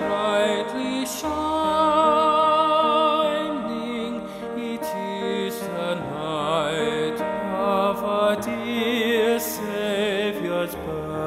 brightly shining, it is the night of our dear birth.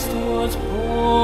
Christ was born.